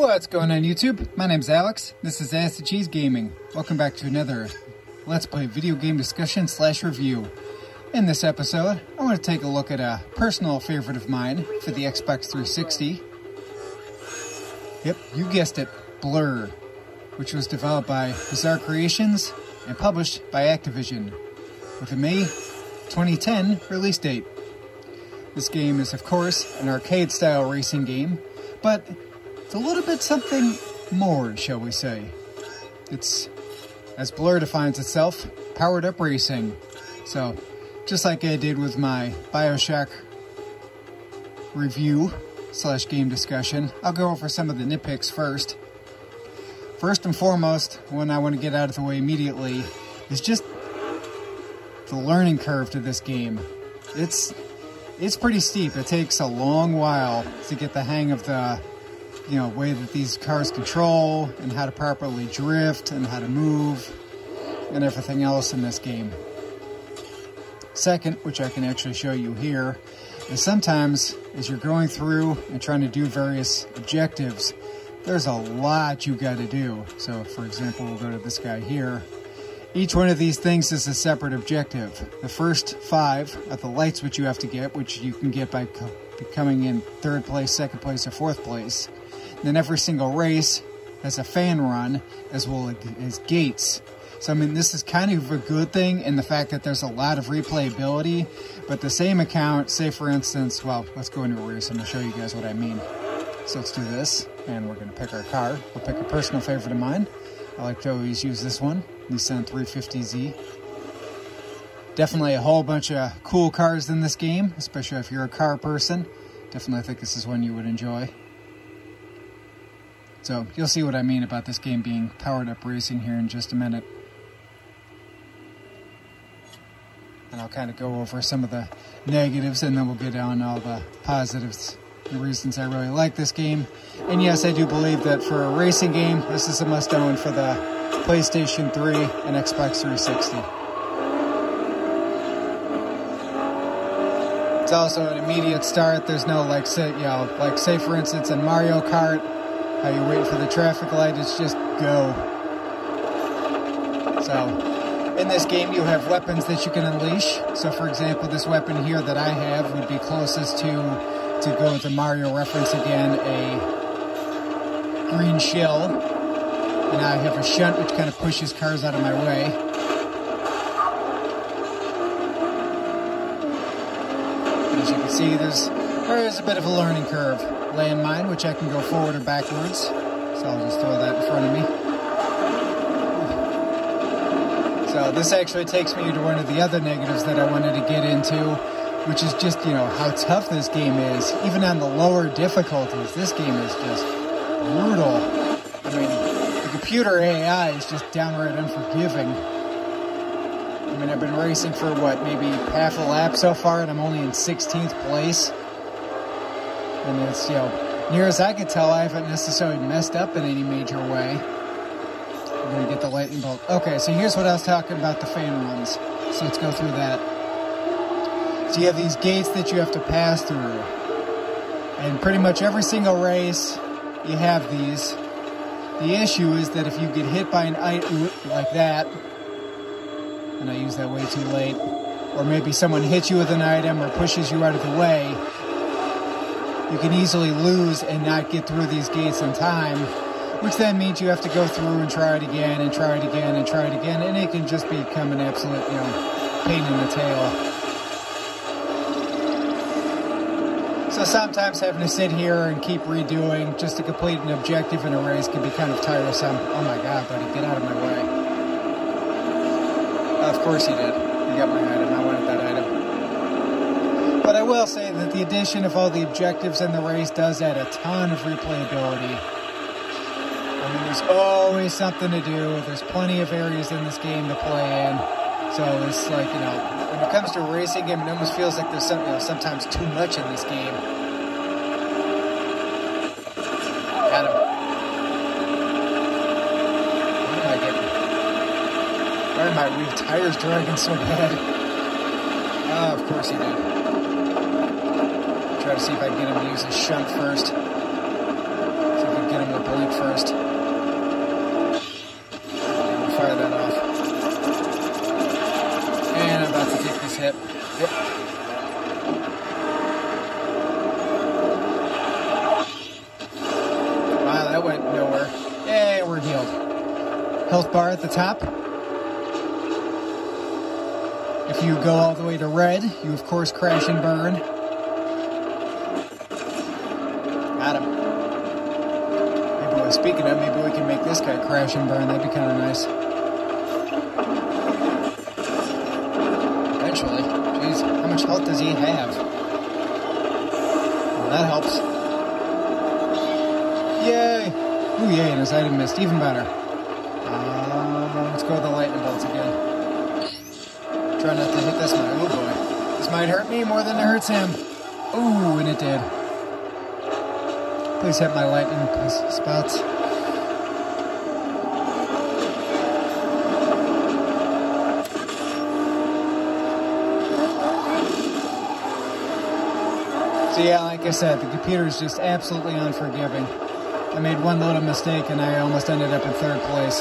What's going on YouTube? My name's Alex. This is Askthecheese Gaming. Welcome back to another Let's Play video game discussion slash review. In this episode, I want to take a look at a personal favorite of mine for the Xbox 360. Yep, you guessed it, Blur, which was developed by Bizarre Creations and published by Activision, with a May 2010 release date. This game is, of course, an arcade style racing game, but it's a little bit something more, shall we say. It's, as Blur defines itself, powered up racing. So, just like I did with my Bioshock review slash game discussion, I'll go over some of the nitpicks first. First and foremost, one I want to get out of the way immediately, is just the learning curve to this game. It's it's pretty steep. It takes a long while to get the hang of the you know way that these cars control and how to properly drift and how to move and everything else in this game. Second, which I can actually show you here, is sometimes as you're going through and trying to do various objectives, there's a lot you got to do. So, for example, we'll go to this guy here. Each one of these things is a separate objective. The first five are the lights which you have to get, which you can get by coming in third place, second place, or fourth place. Then every single race has a fan run as well as gates. So, I mean, this is kind of a good thing in the fact that there's a lot of replayability, but the same account, say for instance, well, let's go into a race. I'm to show you guys what I mean. So let's do this, and we're to pick our car. We'll pick a personal favorite of mine. I like to always use this one, Nissan 350Z. Definitely a whole bunch of cool cars in this game, especially if you're a car person. Definitely think this is one you would enjoy. So you'll see what I mean about this game being powered up racing here in just a minute. and I'll kind of go over some of the negatives and then we'll get on all the positives the reasons I really like this game. And yes, I do believe that for a racing game, this is a must own for the PlayStation 3 and Xbox 360. It's also an immediate start. There's no like say you know, like say for instance in Mario Kart, how you wait for the traffic light, it's just go. So in this game, you have weapons that you can unleash. So, for example, this weapon here that I have would be closest to, to go with the Mario reference again, a green shell. And I have a shunt which kind of pushes cars out of my way. As you can see, there's, there is a bit of a learning curve. Landmine, which I can go forward or backwards. So I'll just throw that in front of me. So this actually takes me to one of the other negatives that I wanted to get into, which is just, you know, how tough this game is. Even on the lower difficulties, this game is just brutal. I mean, the computer AI is just downright unforgiving. I mean, I've been racing for what, maybe half a lap so far, and I'm only in 16th place. And it's, you know, near as I could tell, I haven't necessarily messed up in any major way. We're going to get the lightning bolt. Okay, so here's what I was talking about the fan runs. So let's go through that. So you have these gates that you have to pass through. And pretty much every single race, you have these. The issue is that if you get hit by an item like that, and I use that way too late, or maybe someone hits you with an item or pushes you out of the way, you can easily lose and not get through these gates in time which then means you have to go through and try it again and try it again and try it again, and it can just become an absolute, you know, pain in the tail. So sometimes having to sit here and keep redoing just to complete an objective in a race can be kind of tiresome. Oh my god, buddy, get out of my way. Of course he did. He got my item. I wanted that item. Will say that the addition of all the objectives in the race does add a ton of replayability. I mean, there's always something to do. There's plenty of areas in this game to play in. So it's like, you know, when it comes to a racing game, it almost feels like there's some, you know, sometimes too much in this game. I? Why are my rear tires dragging so bad? Oh, of course he did. Try to see if I can get him to use his shunt first. See if I can get him to flank first. Fire that off. And I'm about to take this hit. Yep. Wow, that went nowhere. Yay, we're healed. Health bar at the top. If you go all the way to red, you of course crash and burn. Him. Maybe, speaking of, maybe we can make this guy crash and burn. That'd be kind of nice. Eventually. Jeez, how much health does he have? Well, that helps. Yay! Ooh, yay, and his item missed. Even better. Uh, let's go with the lightning bolts again. Try not to hit this one. Oh boy. This might hurt me more than it hurts him. Ooh, and it did. Please hit my lightning spots. So yeah, like I said, the computer is just absolutely unforgiving. I made one little mistake and I almost ended up in third place.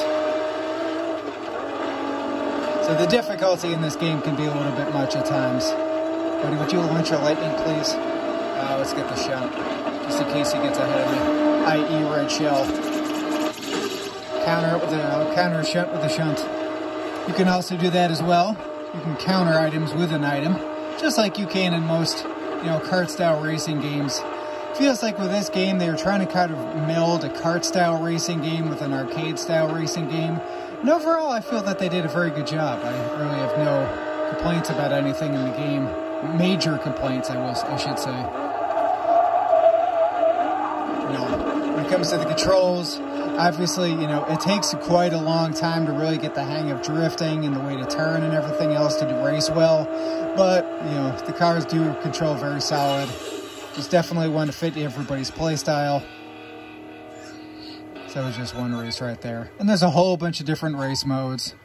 So the difficulty in this game can be a little bit much at times. Buddy, would you launch your lightning, please? Uh, let's get the shunt, just in case he gets ahead of me. I.e. red shell. Counter it with a counter shunt with a shunt. You can also do that as well. You can counter items with an item, just like you can in most, you know, kart-style racing games. Feels like with this game, they were trying to kind of meld a kart-style racing game with an arcade-style racing game and overall, I feel that they did a very good job. I really have no complaints about anything in the game. Major complaints, I will, I should say. Comes to the controls, obviously, you know, it takes quite a long time to really get the hang of drifting and the way to turn and everything else to race well. But, you know, the cars do control very solid. It's definitely one to fit everybody's playstyle. So was just one race right there. And there's a whole bunch of different race modes.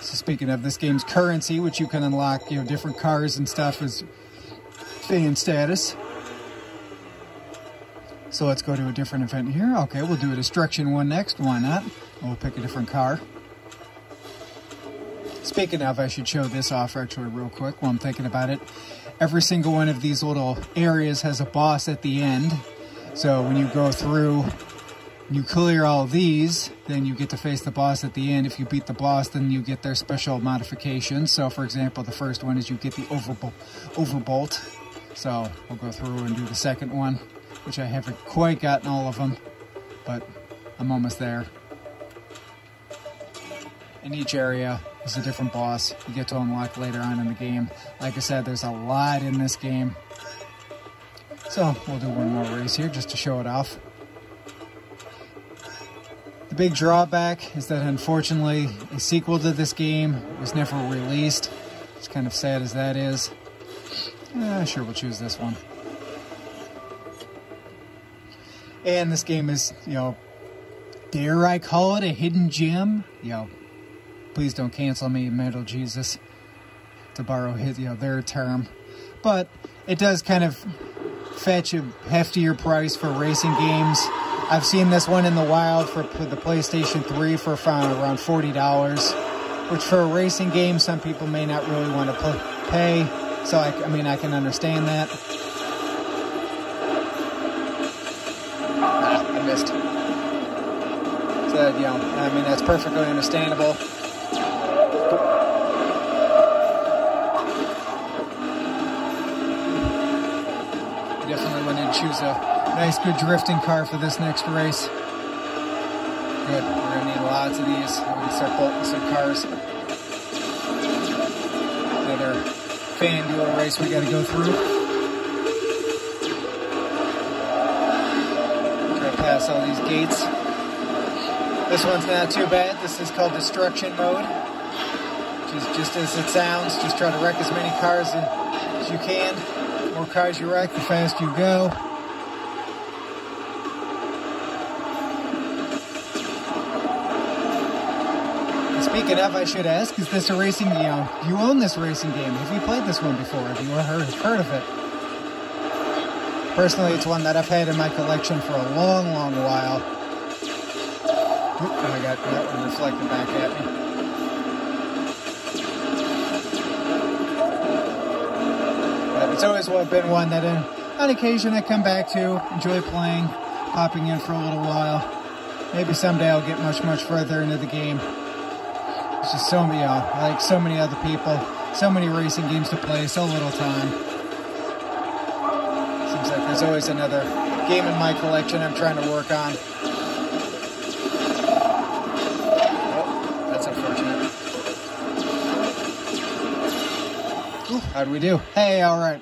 So speaking of this game's currency, which you can unlock, you know, different cars and stuff is fan status. So let's go to a different event here. Okay, we'll do a destruction one next. Why not? We'll pick a different car. Speaking of, I should show this off actually real quick while I'm thinking about it. Every single one of these little areas has a boss at the end. So when you go through you clear all these, then you get to face the boss at the end. If you beat the boss, then you get their special modifications. So, for example, the first one is you get the overbolt. overbolt. So, we'll go through and do the second one, which I haven't quite gotten all of them, but I'm almost there. In each area is a different boss you get to unlock later on in the game. Like I said, there's a lot in this game. So, we'll do one more race here just to show it off. The big drawback is that unfortunately a sequel to this game was never released. It's kind of sad as that is. Eh, sure, we'll choose this one. And this game is, you know, dare I call it a hidden gem? You know, please don't cancel me, Metal Jesus, to borrow his, you know, their term. But it does kind of fetch a heftier price for racing games I've seen this one in the wild for the PlayStation 3 for around $40, which for a racing game, some people may not really want to pay. So, I, I mean, I can understand that. Ah, So, you know, I mean, that's perfectly understandable. definitely want to choose a Nice, good drifting car for this next race. Good. We're to need lots of these. Going to start bolting some cars. Another fan duel race we got to go through. Pass all these gates. This one's not too bad. This is called destruction mode. Is just as it sounds. Just try to wreck as many cars as you can. The more cars you wreck, the faster you go. Speaking of, I should ask, is this a racing, know, you own this racing game. Have you played this one before? Have you heard, heard of it? Personally, it's one that I've had in my collection for a long, long while. Oop, I got that one reflected back at me. But it's always been one that in, on occasion I come back to, enjoy playing, popping in for a little while. Maybe someday I'll get much, much further into the game. It's just so many, uh, like so many other people, so many racing games to play, so little time. Seems like there's always another game in my collection I'm trying to work on. Oh, that's unfortunate. Ooh, how do we do? Hey, all right.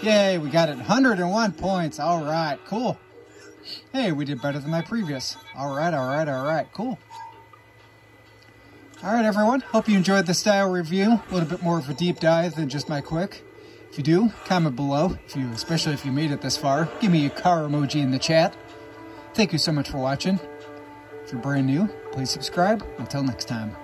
Yay, we got it. 101 points. All right, cool. Hey, we did better than my previous. All right, all right, all right, cool. All right, everyone. Hope you enjoyed the style review. A little bit more of a deep dive than just my quick. If you do, comment below. If you, especially if you made it this far, give me a car emoji in the chat. Thank you so much for watching. If you're brand new, please subscribe. Until next time.